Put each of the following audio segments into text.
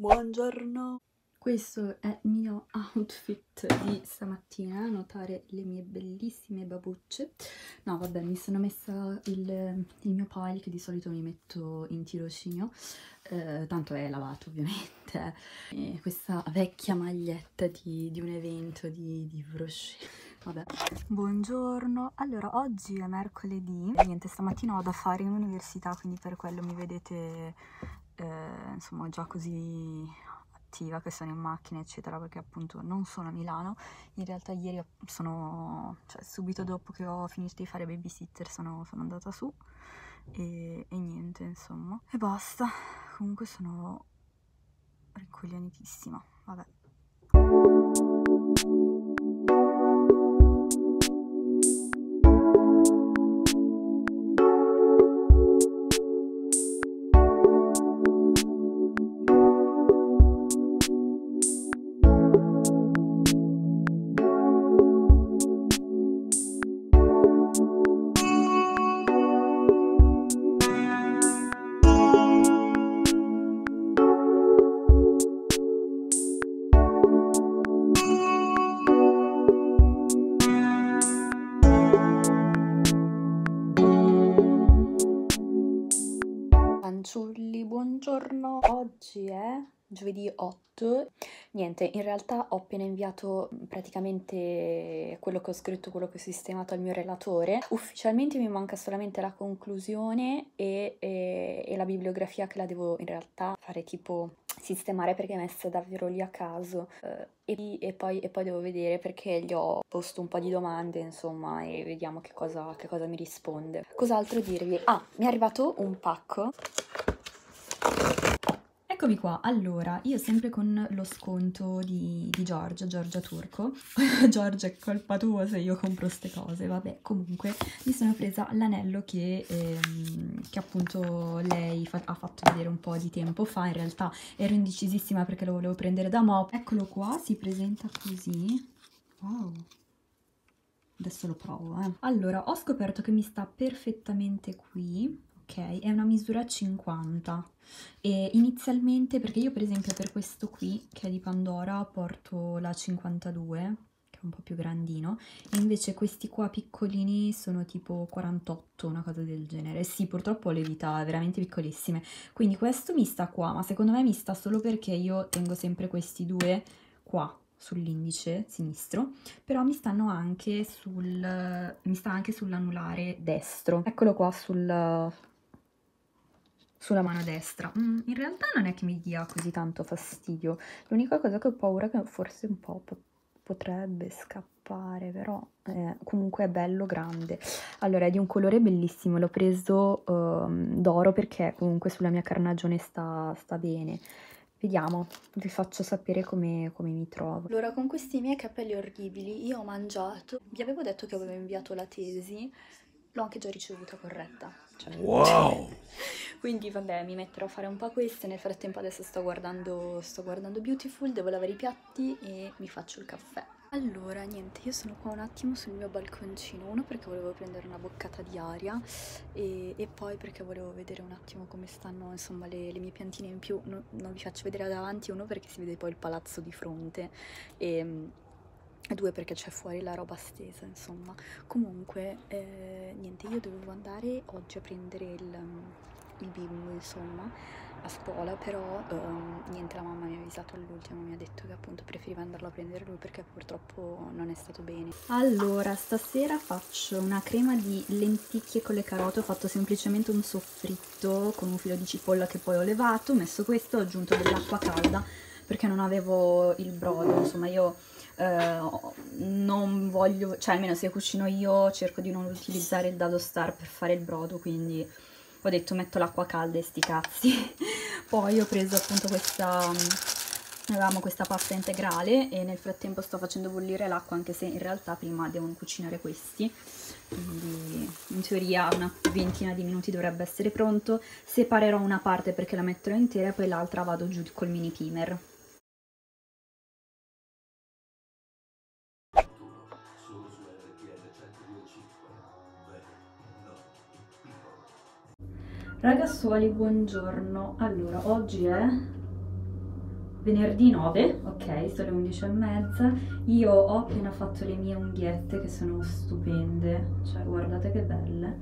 Buongiorno! Questo è il mio outfit di stamattina, notare le mie bellissime babucce. No, vabbè, mi sono messa il, il mio pile che di solito mi metto in tirocinio, eh, tanto è lavato ovviamente. E questa vecchia maglietta di, di un evento di, di Vrochet. Vabbè. Buongiorno, allora oggi è mercoledì, niente stamattina ho da fare in università quindi per quello mi vedete eh, insomma già così attiva che sono in macchina eccetera perché appunto non sono a Milano. In realtà ieri sono cioè subito dopo che ho finito di fare babysitter sono, sono andata su e, e niente insomma. E basta. Comunque sono rincoglionitissima vabbè giovedì 8. Niente, in realtà ho appena inviato praticamente quello che ho scritto, quello che ho sistemato al mio relatore. Ufficialmente mi manca solamente la conclusione e, e, e la bibliografia che la devo in realtà fare tipo sistemare perché è messa davvero lì a caso uh, e, e, poi, e, poi, devo vedere perché gli ho posto un po' di domande insomma e vediamo che cosa, che cosa mi risponde. Cos'altro dirvi? Ah, mi è arrivato un pacco Eccomi qua, allora, io sempre con lo sconto di, di Giorgia, Giorgia Turco, Giorgia è colpa tua se io compro queste cose, vabbè, comunque mi sono presa l'anello che, ehm, che appunto lei fa ha fatto vedere un po' di tempo fa, in realtà ero indecisissima perché lo volevo prendere da Mo, eccolo qua, si presenta così, wow, adesso lo provo, eh. Allora, ho scoperto che mi sta perfettamente qui, ok, è una misura 50 e inizialmente, perché io per esempio per questo qui, che è di Pandora, porto la 52, che è un po' più grandino, e invece questi qua piccolini sono tipo 48, una cosa del genere. Sì, purtroppo ho le dita veramente piccolissime, quindi questo mi sta qua, ma secondo me mi sta solo perché io tengo sempre questi due qua, sull'indice sinistro, però mi stanno anche sul mi sta anche sull'anulare destro. Eccolo qua sul sulla mano destra. Mm, in realtà non è che mi dia così tanto fastidio, l'unica cosa che ho paura è che forse un po' potrebbe scappare, però eh, comunque è bello grande. Allora, è di un colore bellissimo, l'ho preso um, d'oro perché comunque sulla mia carnagione sta, sta bene. Vediamo, vi faccio sapere come, come, mi trovo. Allora, con questi miei capelli orribili io ho mangiato, vi avevo detto che avevo inviato la tesi, l'ho anche già ricevuta corretta. Cioè, wow! Quindi vabbè, mi metterò a fare un po' queste, nel frattempo adesso sto guardando, sto guardando Beautiful, devo lavare i piatti e mi faccio il caffè. Allora, niente, io sono qua un attimo sul mio balconcino, uno perché volevo prendere una boccata di aria e, e poi perché volevo vedere un attimo come stanno insomma le, le mie piantine in più, no, non vi faccio vedere davanti, uno perché si vede poi il palazzo di fronte e e due perché c'è fuori la roba stesa insomma. Comunque eh, niente io dovevo andare oggi a prendere il, il bimbo insomma a scuola però um, niente la mamma mi ha avvisato all'ultimo mi ha detto che appunto preferiva andarlo a prendere lui perché purtroppo non è stato bene. Allora stasera faccio una crema di lenticchie con le carote. Ho fatto semplicemente un soffritto con un filo di cipolla che poi ho levato ho messo questo ho aggiunto dell'acqua calda perché non avevo il brodo insomma io eh, non voglio, cioè almeno se cucino io cerco di non utilizzare il dado star per fare il brodo, quindi ho detto metto l'acqua calda e sti cazzi. Poi ho preso appunto questa, avevamo questa pasta integrale e nel frattempo sto facendo bollire l'acqua anche se in realtà prima devono cucinare questi. Quindi in teoria una ventina di minuti dovrebbe essere pronto. Separerò una parte perché la metterò intera e poi l'altra vado giù col mini primer Ragazzuoli, buongiorno. Allora, oggi è venerdì 9, ok, sono le 11 e mezza. Io ho appena fatto le mie unghiette che sono stupende, cioè guardate che belle.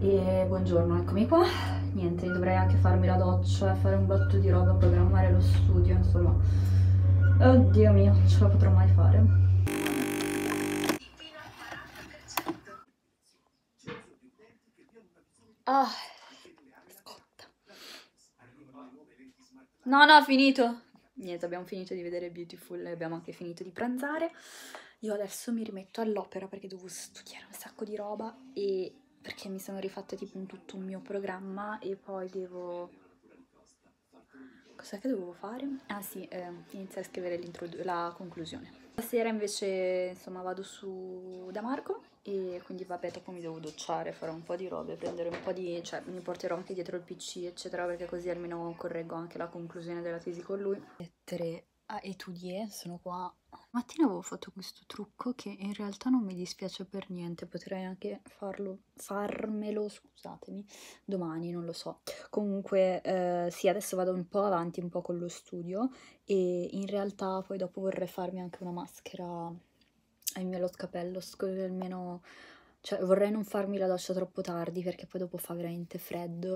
E buongiorno, eccomi qua. Niente, dovrei anche farmi la doccia, fare un botto di roba, programmare lo studio, insomma. Oddio mio, ce la potrò mai fare. Ah, scotta. No, no, finito. Niente, abbiamo finito di vedere Beautiful e abbiamo anche finito di pranzare. Io adesso mi rimetto all'opera perché devo studiare un sacco di roba e perché mi sono rifatta tipo un tutto un mio programma e poi devo... Cos'è che dovevo fare? Ah sì, eh, iniziare a scrivere la conclusione. Stasera invece insomma vado su da Marco e quindi vabbè dopo mi devo docciare, farò un po' di robe, prendere un po' di... cioè mi porterò anche dietro il pc eccetera perché così almeno correggo anche la conclusione della tesi con lui. Lettere a Etudie, sono qua. Mattina avevo fatto questo trucco che in realtà non mi dispiace per niente, potrei anche farlo, farmelo, scusatemi, domani, non lo so. Comunque eh, sì, adesso vado un po' avanti un po' con lo studio e in realtà poi dopo vorrei farmi anche una maschera ai miei lo scapello, così almeno... Cioè, vorrei non farmi la doccia troppo tardi perché poi dopo fa veramente freddo.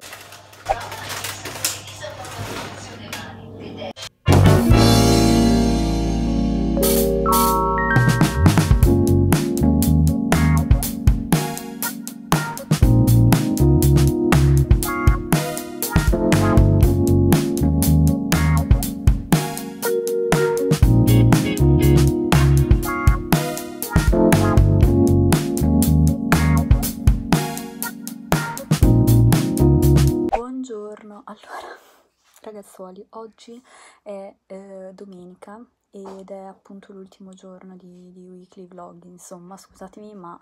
Oggi è eh, domenica ed è appunto l'ultimo giorno di, di, weekly vlog, insomma, scusatemi, ma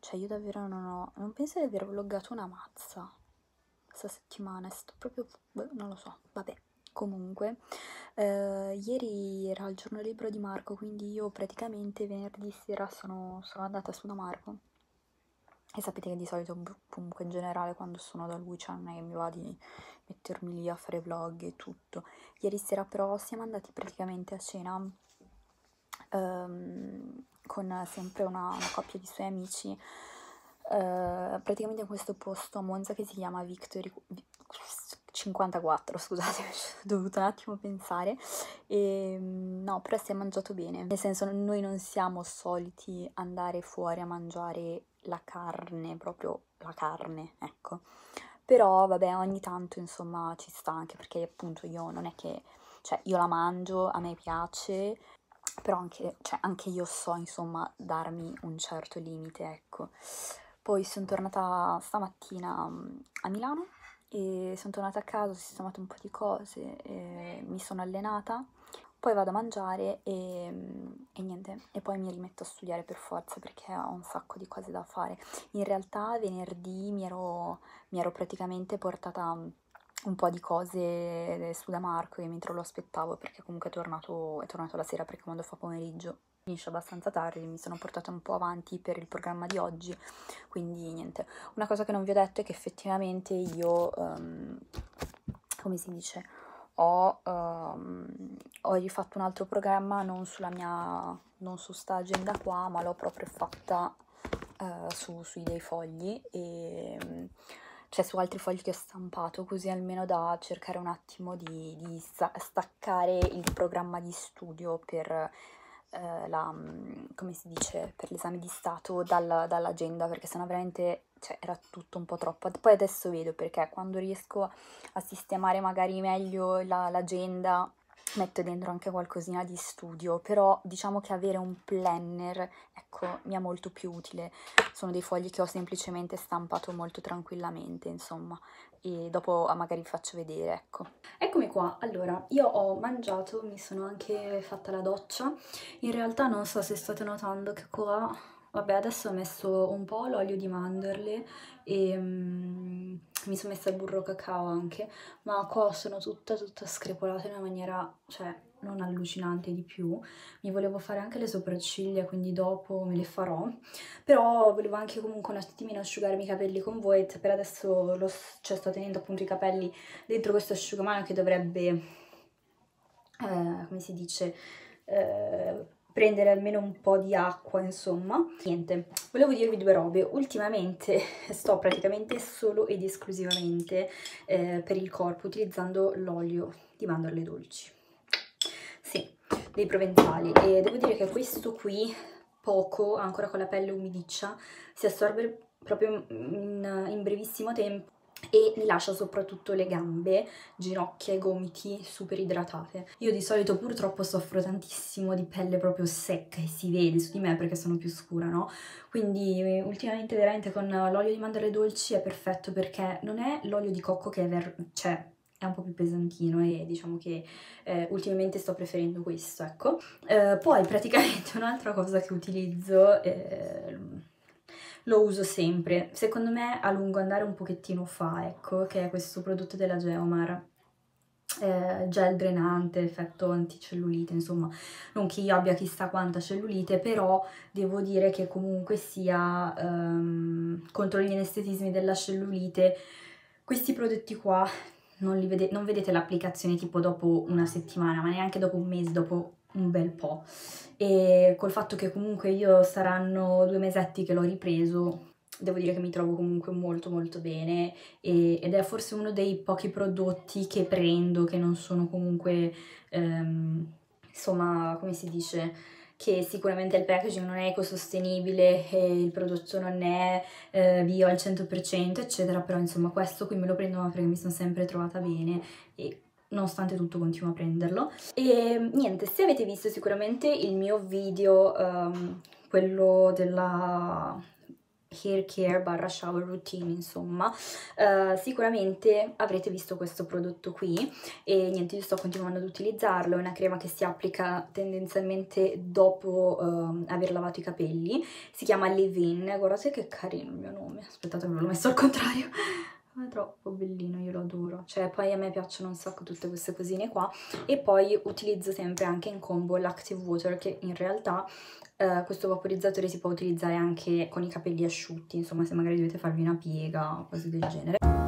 cioè io davvero non ho, non penso di aver vloggato una mazza questa settimana, sto proprio, beh, non lo so, vabbè. Comunque, eh, ieri era il giorno libero di Marco, quindi io praticamente venerdì sera sono, sono andata su da Marco e sapete che di solito comunque in generale quando sono da lui cioè non è che mi va di mettermi lì a fare vlog e tutto. Ieri sera però siamo andati praticamente a cena um, con sempre una, una, coppia di suoi amici, uh, praticamente in questo posto a Monza che si chiama Victory 54, scusate, ho dovuto un attimo pensare. E, ehm, no, però si è mangiato bene, nel senso noi non siamo soliti andare fuori a mangiare la carne, proprio la carne, ecco però vabbè ogni tanto insomma ci sta anche perché appunto io non è che, cioè io la mangio, a me piace, però anche, cioè, anche io so insomma darmi un certo limite, ecco. Poi sono tornata stamattina mm, a Milano e sono tornata a casa, ho sistemato un po' di cose, mi sono allenata poi vado a mangiare e, e, niente, e poi mi rimetto a studiare per forza perché ho un sacco di cose da fare. In realtà venerdì mi ero, mi ero praticamente portata un po' di cose su da Marco e mentre lo aspettavo perché comunque è tornato, è tornato la sera perché quando fa pomeriggio finisce abbastanza tardi, mi sono portata un po' avanti per il programma di oggi, quindi niente. Una cosa che non vi ho detto è che effettivamente io, um, come si dice, ho, um, ho rifatto un altro programma non sulla mia, non su sta agenda qua, ma l'ho proprio fatta uh, su, sui dei fogli e cioè su altri fogli che ho stampato, così almeno da cercare un attimo di, di staccare il programma di studio per eh, la, mm, come si dice, per l'esame di Stato dalla, dall'agenda, perché sennò veramente cioè, era tutto un po' troppo. Poi adesso vedo perché quando riesco a sistemare magari meglio la, l'agenda metto dentro anche qualcosina di studio, però diciamo che avere un planner, ecco, mi è molto più utile. Sono dei fogli che ho semplicemente stampato molto tranquillamente, insomma, e dopo ah, magari vi faccio vedere, ecco. Eccomi qua, allora, io ho mangiato, mi sono anche fatta la doccia. In realtà non so se state notando che qua Vabbè, adesso ho messo un po' l'olio di mandorle e mm, mi sono messa il burro cacao anche, ma qua sono tutta tutta screpolata in una maniera, cioè, non allucinante di più. Mi volevo fare anche le sopracciglia, quindi dopo me le farò. Però volevo anche comunque un attimino asciugarmi i capelli con voi, per adesso lo, cioè, sto tenendo appunto i capelli dentro questo asciugamano che dovrebbe eh, come si dice, eh, prendere almeno un po' di acqua, insomma. Niente, volevo dirvi due robe. Ultimamente sto praticamente solo ed esclusivamente eh, per il corpo utilizzando l'olio di mandorle dolci. Sì, dei provenzali. E devo dire che questo qui, poco, ancora con la pelle umidiccia, si assorbe proprio in, in brevissimo tempo e mi lascia soprattutto le gambe, ginocchia e gomiti super idratate. Io di solito purtroppo soffro tantissimo di pelle proprio secca e si vede su di me perché sono più scura, no? Quindi ultimamente veramente con l'olio di mandorle dolci è perfetto perché non è l'olio di cocco che è ver- cioè è un po' più pesantino e diciamo che eh, ultimamente sto preferendo questo, ecco. Eh, poi praticamente un'altra cosa che utilizzo... Eh, lo uso sempre. Secondo me a lungo andare un pochettino fa, ecco, che è questo prodotto della Geomar. Eh, gel drenante, effetto anticellulite, insomma, non che io abbia chissà quanta cellulite, però devo dire che comunque sia um, contro gli anestetismi della cellulite, questi prodotti qua non, vede non vedete l'applicazione tipo dopo una settimana, ma neanche dopo un mese, dopo un bel po' e col fatto che comunque io saranno due mesetti che l'ho ripreso devo dire che mi trovo comunque molto molto bene e, ed è forse uno dei pochi prodotti che prendo che non sono comunque ehm, insomma come si dice che sicuramente il packaging non è ecosostenibile e il prodotto non è eh, bio al 100% eccetera però insomma questo qui me lo prendo perché mi sono sempre trovata bene e nonostante tutto continuo a prenderlo. E niente, se avete visto sicuramente il mio video, um, quello della hair care barra shower routine insomma uh, sicuramente avrete visto questo prodotto qui. E niente io sto continuando ad utilizzarlo è una crema che si applica tendenzialmente dopo uh, aver lavato i capelli. Si chiama Leave-In guardate che carino il mio nome. Aspettate che l'ho messo al contrario è troppo bellino, io lo adoro. Cioè, poi a me piacciono un sacco tutte queste cosine qua. E poi utilizzo sempre anche in combo l'Active Water, che in realtà eh, questo vaporizzatore si può utilizzare anche con i capelli asciutti. Insomma, se magari dovete farvi una piega o cose del genere.